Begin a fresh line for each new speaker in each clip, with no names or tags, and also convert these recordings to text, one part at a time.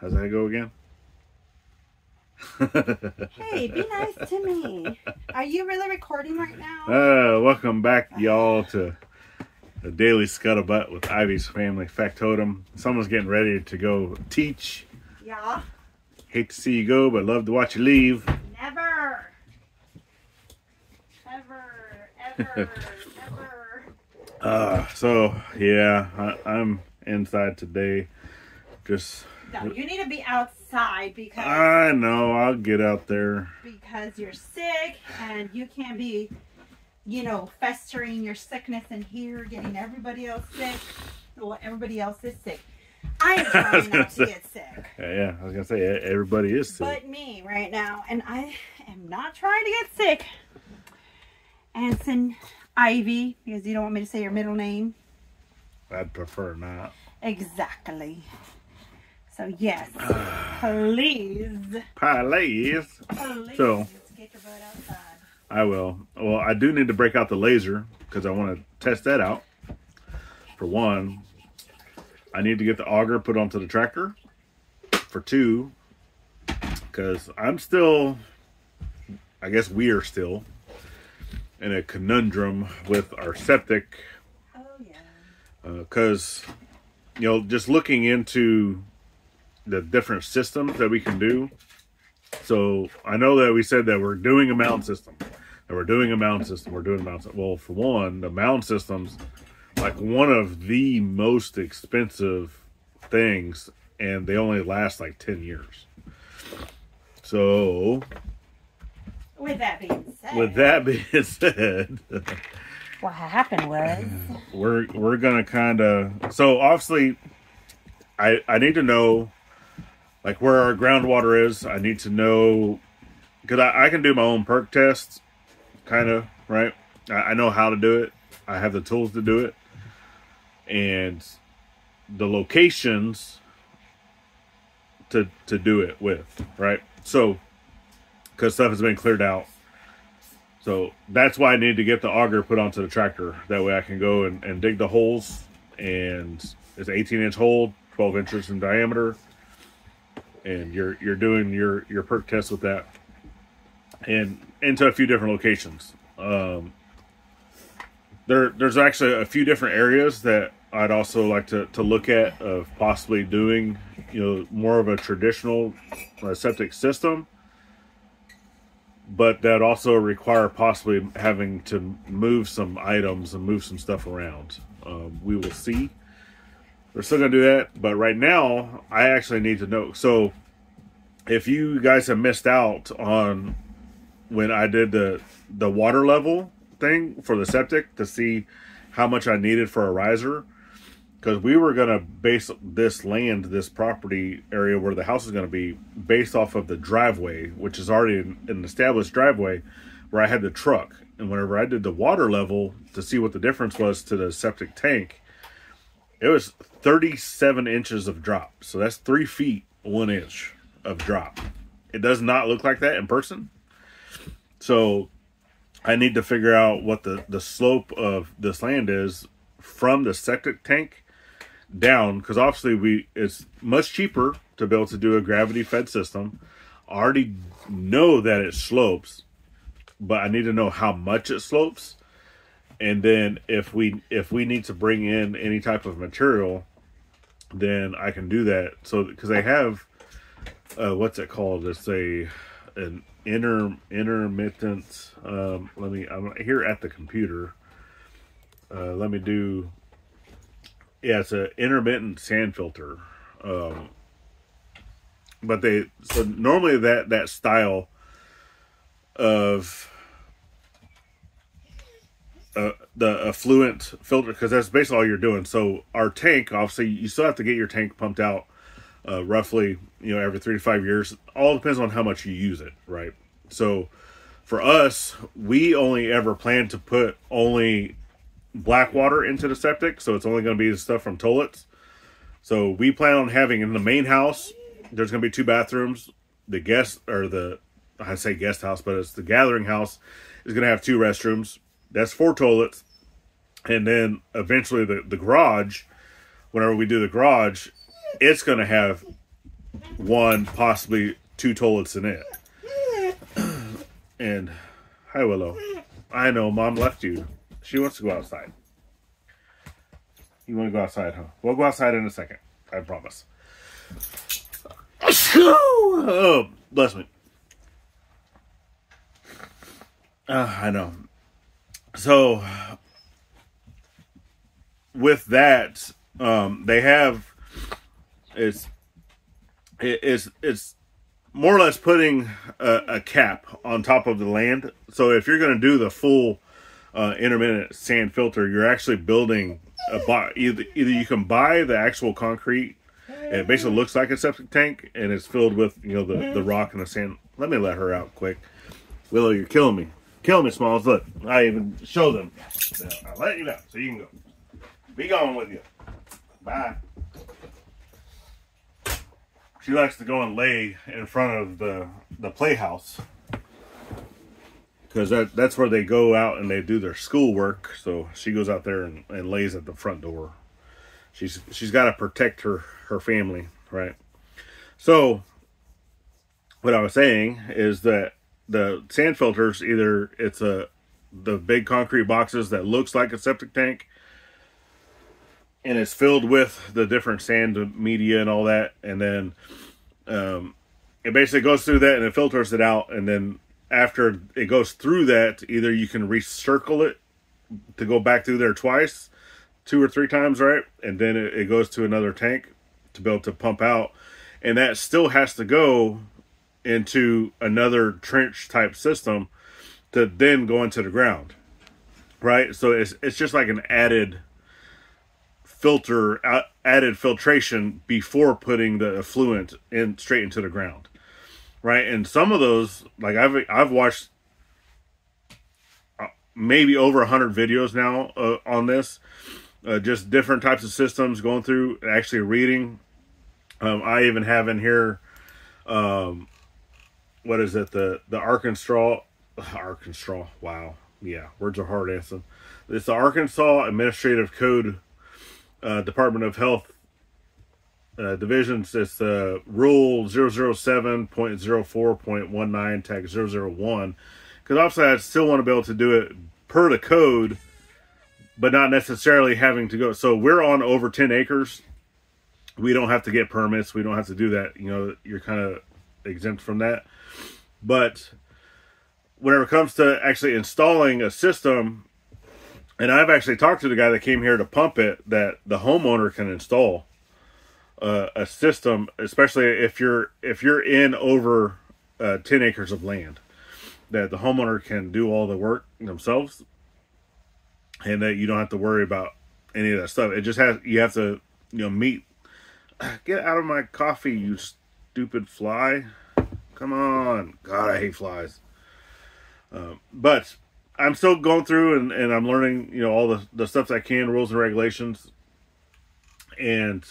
How's that go again?
Hey, be nice to me. Are you really recording right now?
Uh, welcome back, y'all, to the Daily Scuttlebutt with Ivey's Family Factotum. Someone's getting ready to go teach.
Yeah.
Hate to see you go, but love to watch you leave.
Never. Ever. Ever. Never.
Uh, so, yeah, I, I'm inside today. Just,
No, you need to be outside because
I know, I'll get out there.
because you're sick and you can't be, you know, festering your sickness in here, getting everybody else sick. Well, everybody else is sick. I am trying not to get sick.
Yeah, yeah, I was gonna say, everybody is sick.
but me right now, and I am not trying to get sick. Anson Ivey, because you don't want me to say your middle name.
I'd prefer not.
Exactly. So yes, please,
Please.
please
So-
get your butt outside.
I will. Well, I do need to break out the laser because I want to test that out. For one, I need to get the auger put onto the tractor. For two, because I'm still, I guess we are still in a conundrum with our septic.
Oh yeah.
Uh, because, you know, just looking into the different systems that we can do. So I know that we said that we're doing a mound system. That we're doing a mound system. We're doing a mound system. Well, for one, the mound systems, like one of the most expensive things, and they only last like 10 years. So,
With that being said,
with that being said,
what happened was
we're we're gonna kind of so obviously i i need to know like where our groundwater is i need to know because I, I can do my own perc tests kind of right I, I know how to do it i have the tools to do it and the locations to to do it with right so because stuff has been cleared out so that's why I need to get the auger put onto the tractor. That way I can go and, and dig the holes. And it's 18 inch hole, 12 inches in diameter. And you're you're doing your your perc test with that, and into a few different locations. Um, there there's actually a few different areas that I'd also like to, to look at of possibly doing you know more of a traditional uh, septic system but that also require possibly having to move some items and move some stuff around. Um, we will see. We're still gonna do that, but right now I actually need to know. So, if you guys have missed out on when I did the the water level thing for the septic to see how much I needed for a riser, because we were gonna base this land, this property area where the house is gonna be, based off of the driveway, which is already an, an established driveway, where I had the truck. And whenever I did the water level to see what the difference was to the septic tank, it was 37 inches of drop. So that's three feet one inch of drop. It does not look like that in person. So I need to figure out what the, the slope of this land is from the septic tank down because obviously we it's much cheaper to be able to do a gravity fed system. I already know that it slopes, but I need to know how much it slopes. And then if we if we need to bring in any type of material, then I can do that. So because they have uh, what's it called? It's a an inter intermittent. Um, let me. I'm here at the computer. Uh, let me do. Yeah, it's an intermittent sand filter. Um, but they so normally that that style of uh, the effluent filter because that's basically all you're doing. So our tank, obviously, you still have to get your tank pumped out uh, roughly, you know, every three to five years. All depends on how much you use it, right? So for us, we only ever plan to put only black water into the septic, so it's only going to be the stuff from toilets. So we plan on having in the main house. There's going to be two bathrooms. The guest or the I say guest house, but it's the gathering house is going to have two restrooms. That's four toilets, and then eventually the the garage. Whenever we do the garage, it's going to have one, possibly two toilets in it. And hi Willow. I know mom left you. She wants to go outside. You want to go outside, huh? We'll go outside in a second. I promise. Oh, bless me. Uh, I know. So, with that, um, they have it's it's it's more or less putting a, a cap on top of the land. So if you're going to do the full uh, intermittent sand filter, you're actually building a either either you can buy the actual concrete. It basically looks like a septic tank, and it's filled with you know the, the rock and the sand. Let me let her out quick. Willow, you're killing me. Killing me, Smalls. Look, I even show them. Now, I'll let you know, so you can go. Be gone with you. Bye. She likes to go and lay in front of the the playhouse because that that's where they go out and they do their schoolwork. So she goes out there and, and lays at the front door. She's she's got to protect her her family, right? So what I was saying is that the sand filters either it's a the big concrete boxes that looks like a septic tank and it's filled with the different sand media and all that and then um, it basically goes through that and it filters it out and then after it goes through that either you can recircle it to go back through there twice two or three times right? And then it, it goes to another tank to be able to pump out and that still has to go into another trench type system to then go into the ground right? So it's it's just like an added filter added filtration before putting the effluent in straight into the ground right? And some of those like i've i've watched uh, maybe over 100 videos now uh, on this uh, just different types of systems going through actually reading. Um, i even have in here um, what is it the the arkansas arkansas wow yeah words are hard answer it's the arkansas administrative code uh, department of health uh, divisions. It's uh, rule 007.04.19 tag 001 because obviously i still want to be able to do it per the code but not necessarily having to go so we're on over 10 acres. We don't have to get permits. We don't have to do that. You know you're kind of exempt from that but whenever it comes to actually installing a system and i've actually talked to the guy that came here to pump it that the homeowner can install uh, a system especially if you're if you're in over uh, 10 acres of land that the homeowner can do all the work themselves and that you don't have to worry about any of that stuff. It just has you have to you know meet get out of my coffee you stupid fly come on. God i hate flies. Um, but i'm still going through and, and i'm learning you know all the, the stuff i can rules and regulations. And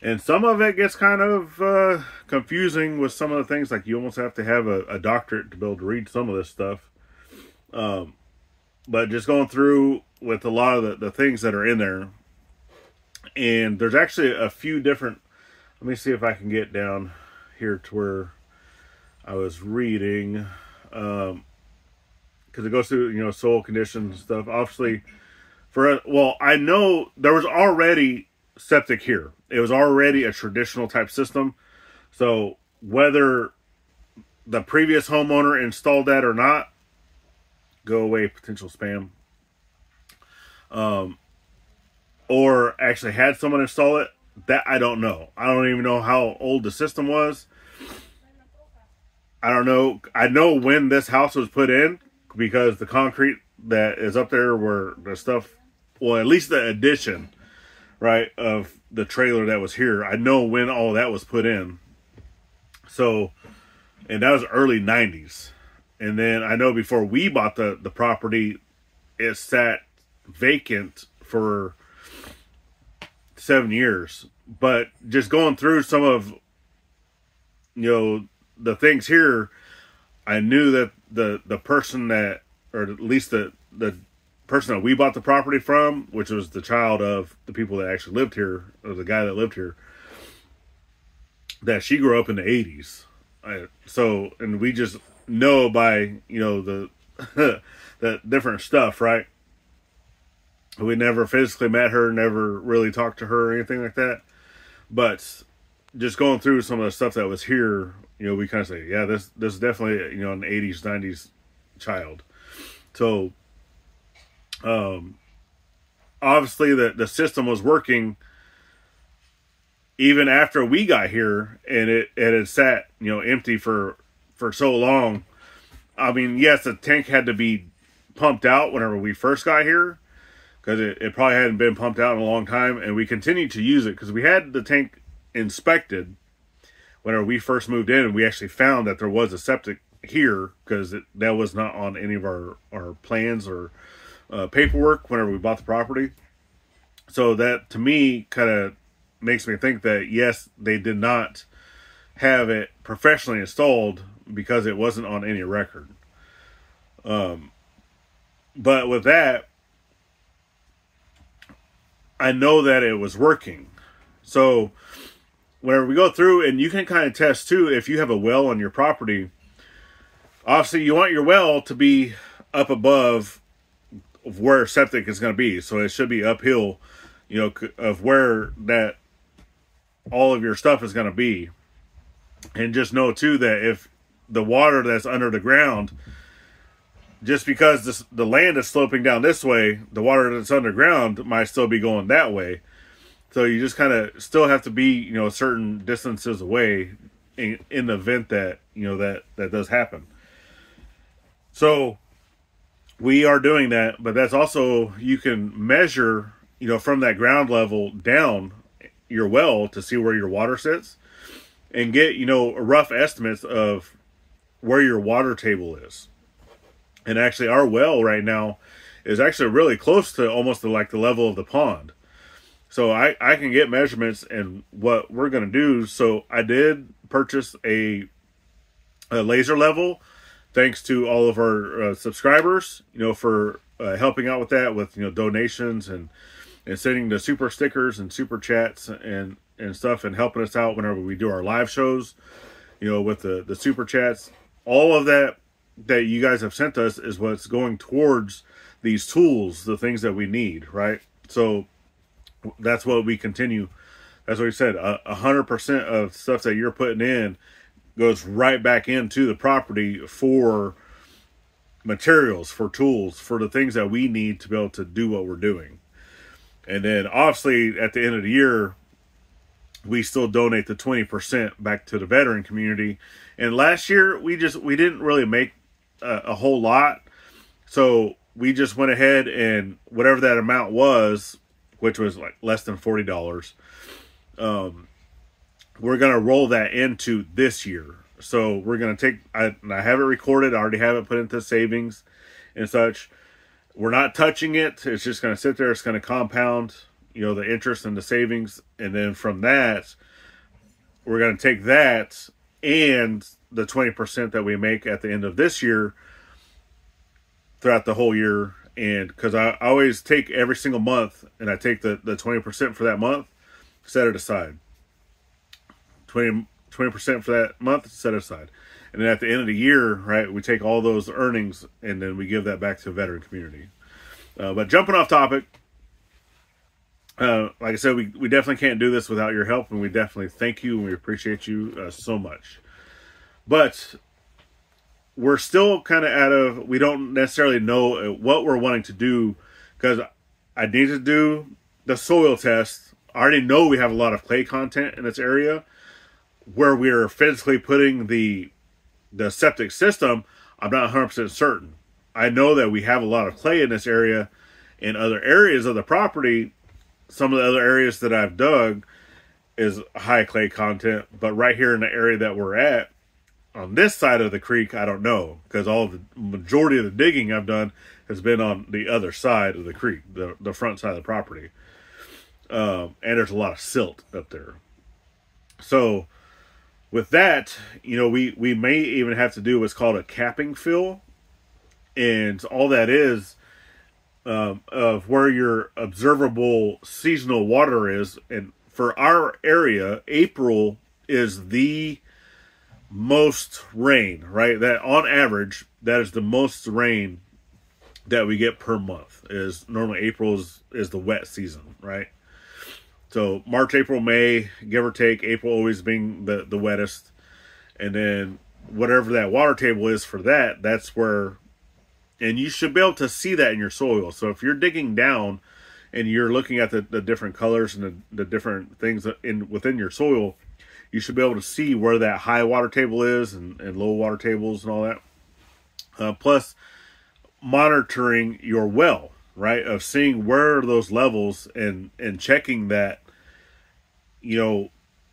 and some of it gets kind of uh, confusing with some of the things like you almost have to have a, a doctorate to be able to read some of this stuff. Um, but just going through with a lot of the, the things that are in there. And there's actually a few different let me see if i can get down here to where i was reading um because it goes through you know soil conditions and stuff. Obviously for well i know there was already septic here. It was already a traditional type system. So whether the previous homeowner installed that or not go away potential spam. Um or actually had someone install it that i don't know. I don't even know how old the system was i don't know. I know when this house was put in because the concrete that is up there where the stuff well at least the addition right of the trailer that was here. I know when all that was put in. So and that was early 90s and then i know before we bought the the property it sat vacant for seven years. But just going through some of you know the things here i knew that the the person that or at least the the person that we bought the property from which was the child of the people that actually lived here or the guy that lived here that she grew up in the 80s. I, so, and we just know by, you know, the, the different stuff, right? We never physically met her, never really talked to her or anything like that. But just going through some of the stuff that was here, you know, we kind of say, yeah, this this is definitely you know an '80s '90s child. So, um, obviously the the system was working even after we got here, and it it had sat you know empty for for so long. I mean, yes, the tank had to be pumped out whenever we first got here because it, it probably hadn't been pumped out in a long time, and we continued to use it because we had the tank inspected whenever we first moved in, we actually found that there was a septic here because that was not on any of our our plans or uh, paperwork whenever we bought the property. So that to me kind of makes me think that yes, they did not have it professionally installed because it wasn't on any record. Um, but with that, I know that it was working. So whenever we go through, and you can kind of test too if you have a well on your property. Obviously, you want your well to be up above where septic is going to be, so it should be uphill, you know, of where that all of your stuff is going to be. And just know too that if the water that's under the ground, just because this, the land is sloping down this way, the water that's underground might still be going that way. So you just kind of still have to be, you know, certain distances away in, in the event that, you know, that, that does happen. So we are doing that, but that's also, you can measure, you know, from that ground level down your well to see where your water sits and get, you know, rough estimates of where your water table is. And actually our well right now is actually really close to almost to like the level of the pond. So I, I can get measurements and what we're going to do. So I did purchase a, a laser level thanks to all of our uh, subscribers, you know, for uh, helping out with that with, you know, donations and, and sending the super stickers and super chats and, and stuff and helping us out whenever we do our live shows, you know, with the, the super chats. All of that that you guys have sent us is what's going towards these tools, the things that we need, right? So that's what we continue. That's what we said. A hundred percent of stuff that you're putting in goes right back into the property for materials, for tools, for the things that we need to be able to do what we're doing. And then obviously at the end of the year, we still donate the 20% back to the veteran community. And last year we just we didn't really make a, a whole lot. So we just went ahead and whatever that amount was, which was like less than forty dollars. Um, we're gonna roll that into this year. So we're gonna take. I, I have it recorded. I already have it put into savings and such. We're not touching it. It's just gonna sit there. It's gonna compound. You know the interest and the savings, and then from that, we're gonna take that and the twenty percent that we make at the end of this year throughout the whole year and because I, I always take every single month and I take the, the 20% for that month, set it aside. 20, percent for that month, set it aside. And then at the end of the year, right, we take all those earnings and then we give that back to the veteran community. Uh, but jumping off topic, uh, like I said, we, we definitely can't do this without your help, and we definitely thank you and we appreciate you uh, so much. But we're still kind of out of we don't necessarily know uh, what we're wanting to do because I need to do the soil test. I already know we have a lot of clay content in this area where we're physically putting the the septic system. I'm not 100% certain. I know that we have a lot of clay in this area. In other areas of the property, some of the other areas that I've dug is high clay content, but right here in the area that we're at, on this side of the creek, I don't know because all the majority of the digging I've done has been on the other side of the creek, the the front side of the property, um, and there's a lot of silt up there. So, with that, you know, we we may even have to do what's called a capping fill, and all that is um, of where your observable seasonal water is, and for our area, April is the most rain, right? That on average, that is the most rain that we get per month. Is normally April is, is the wet season, right? So March, April, May, give or take, April always being the, the wettest. And then whatever that water table is for that, that's where and you should be able to see that in your soil. So if you're digging down and you're looking at the, the different colors and the, the different things in within your soil, you should be able to see where that high water table is and, and low water tables and all that. Uh, plus, monitoring your well, right? Of seeing where are those levels and and checking that, you know,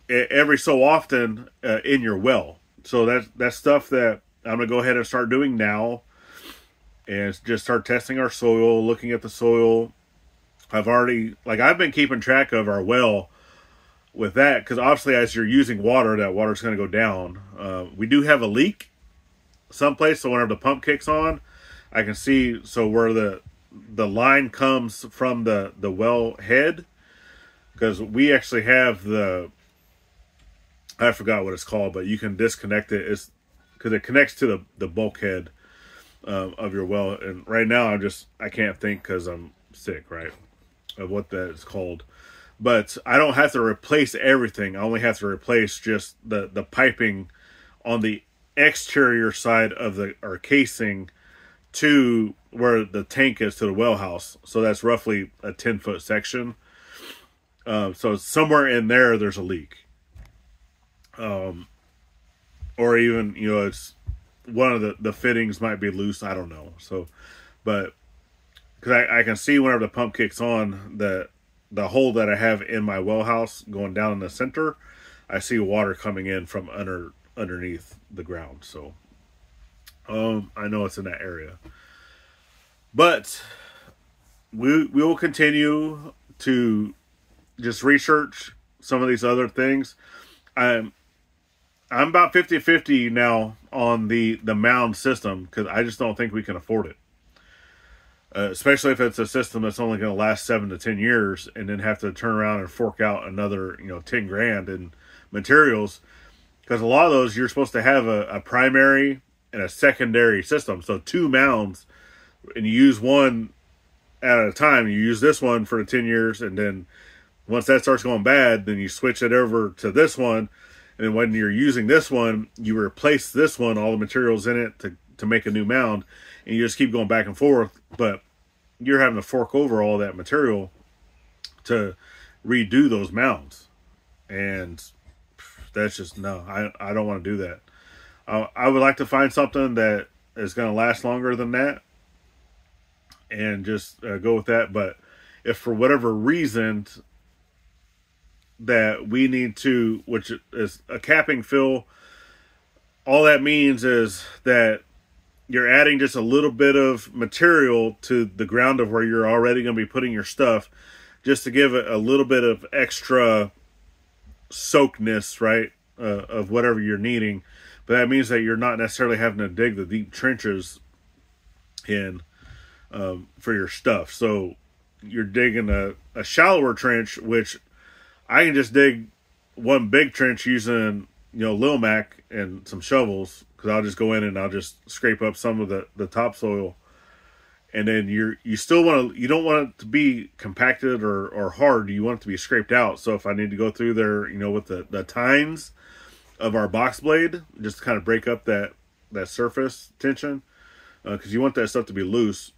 every so often uh, in your well. So that's that's stuff that I'm gonna go ahead and start doing now, and just start testing our soil, looking at the soil. I've already like I've been keeping track of our well with that because obviously as you're using water, that water's going to go down. Uh, we do have a leak someplace, so whenever the pump kicks on, I can see so where the the line comes from the the well head because we actually have the I forgot what it's called, but you can disconnect it. It's because it connects to the the bulkhead uh, of your well. And right now, I'm just I can't think because I'm sick, right? Of what that is called. But I don't have to replace everything. I only have to replace just the the piping on the exterior side of the our casing to where the tank is to the well house. So that's roughly a 10 foot section. Uh, so somewhere in there, there's a leak. Um, or even, you know, it's one of the, the fittings might be loose. I don't know. So, but because I, I can see whenever the pump kicks on that the hole that I have in my well house going down in the center, I see water coming in from under underneath the ground. So um, I know it's in that area. But we we will continue to just research some of these other things. I'm I'm about 50-50 now on the the mound system because I just don't think we can afford it. Uh, especially if it's a system that's only going to last seven to ten years, and then have to turn around and fork out another, you know, ten grand in materials. Because a lot of those you're supposed to have a, a primary and a secondary system. So two mounds, and you use one at a time. You use this one for the ten years, and then once that starts going bad, then you switch it over to this one. And then when you're using this one, you replace this one, all the materials in it to, to make a new mound, and you just keep going back and forth. But you're having to fork over all that material to redo those mounds. And that's just no, I, I don't want to do that. I would like to find something that is going to last longer than that and just uh, go with that. But if for whatever reason that we need to, which is a capping fill, all that means is that you're adding just a little bit of material to the ground of where you're already going to be putting your stuff just to give it a little bit of extra soakness, right, uh, of whatever you're needing but that means that you're not necessarily having to dig the deep trenches in um, for your stuff. So you're digging a, a shallower trench, which I can just dig one big trench using you know Lil Mac and some shovels because I'll just go in and I'll just scrape up some of the the topsoil, and then you're you still want to you don't want it to be compacted or or hard. You want it to be scraped out. So if I need to go through there, you know, with the the tines of our box blade just to kind of break up that that surface tension because uh, you want that stuff to be loose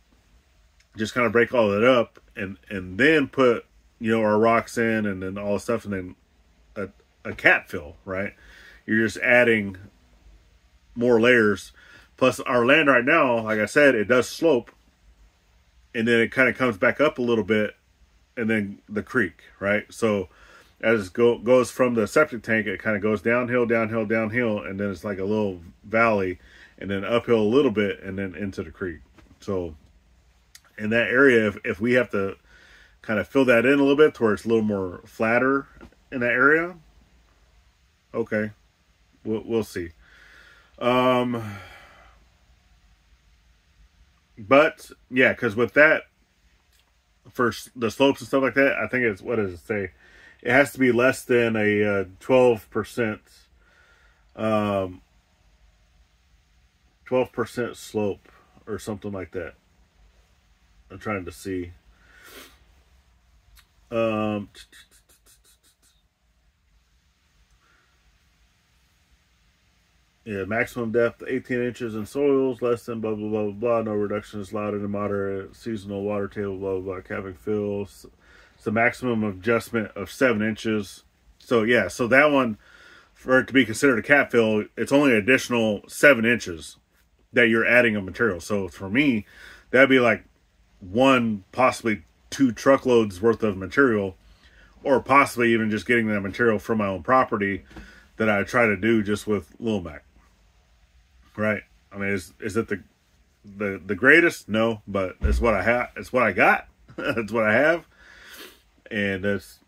just kind of break all that up and and then put you know our rocks in and then all the stuff and then a, a cap fill right you're just adding more layers. Plus our land right now like i said it does slope and then it kind of comes back up a little bit and then the creek right? So as it go, goes from the septic tank, it kind of goes downhill, downhill, downhill, and then it's like a little valley, and then uphill a little bit, and then into the creek. So, in that area, if, if we have to kind of fill that in a little bit to where it's a little more flatter in that area, okay, we'll, we'll see. Um, but yeah, because with that, for the slopes and stuff like that, I think it's what does it say? it has to be less than a uh, twelve percent, um, twelve percent slope or something like that. I'm trying to see. Um, yeah, maximum depth 18 inches in soils, less than blah blah blah blah. No reduction is allowed in a moderate seasonal water table. Blah blah blah. Capping fills. It's the maximum adjustment of seven inches. So yeah, so that one for it to be considered a cap fill, it's only additional seven inches that you're adding of material. So for me, that'd be like one, possibly two truckloads worth of material, or possibly even just getting that material from my own property that I try to do just with Lil Mac. Right? I mean, is is it the the the greatest? No, but it's what I have. It's what I got. it's what I have, and that's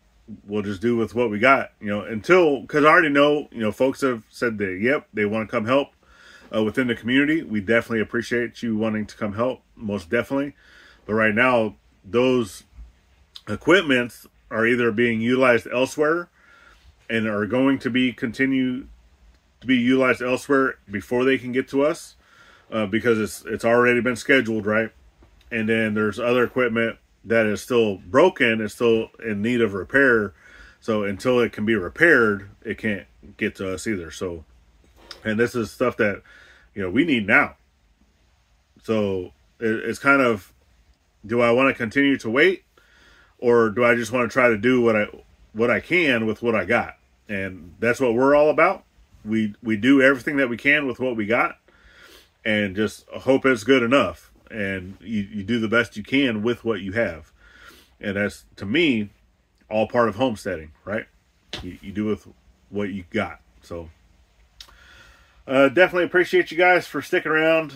we'll just do with what we got. You know, until because I already know. You know, folks have said that yep, they want to come help uh, within the community. We definitely appreciate you wanting to come help, most definitely. But right now, those equipments are either being utilized elsewhere and are going to be continue to be utilized elsewhere before they can get to us uh, because it's it's already been scheduled, right? And then there's other equipment that is still broken, it's still in need of repair. So until it can be repaired, it can't get to us either. So, and this is stuff that you know we need now. So it, it's kind of, do I want to continue to wait, or do I just want to try to do what I what I can with what I got? And that's what we're all about. We we do everything that we can with what we got, and just hope it's good enough. And you, you do the best you can with what you have, and that's to me all part of homesteading, right? You, you do with what you got. So uh, definitely appreciate you guys for sticking around.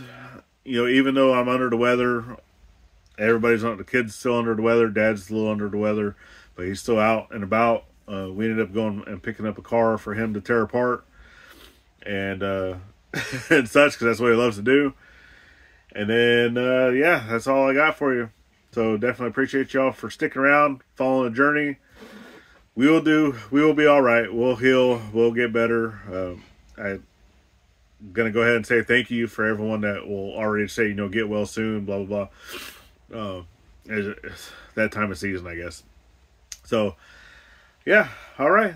You know, even though I'm under the weather, everybody's on the kids still under the weather. Dad's a little under the weather, but he's still out and about. Uh, we ended up going and picking up a car for him to tear apart and uh, and such because that's what he loves to do. And then uh, yeah, that's all I got for you. So definitely appreciate y'all for sticking around, following the journey. We will do. We will be all right. We'll heal. We'll get better. Um, I'm gonna go ahead and say thank you for everyone that will already say you know get well soon blah blah blah uh, it's, it's that time of season i guess so yeah all right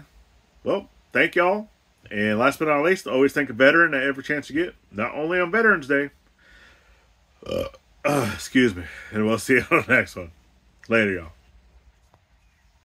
well thank y'all and last but not least always thank a veteran at every chance you get. Not only on veterans day. Uh, uh, excuse me. And we'll see you on the next one. Later y'all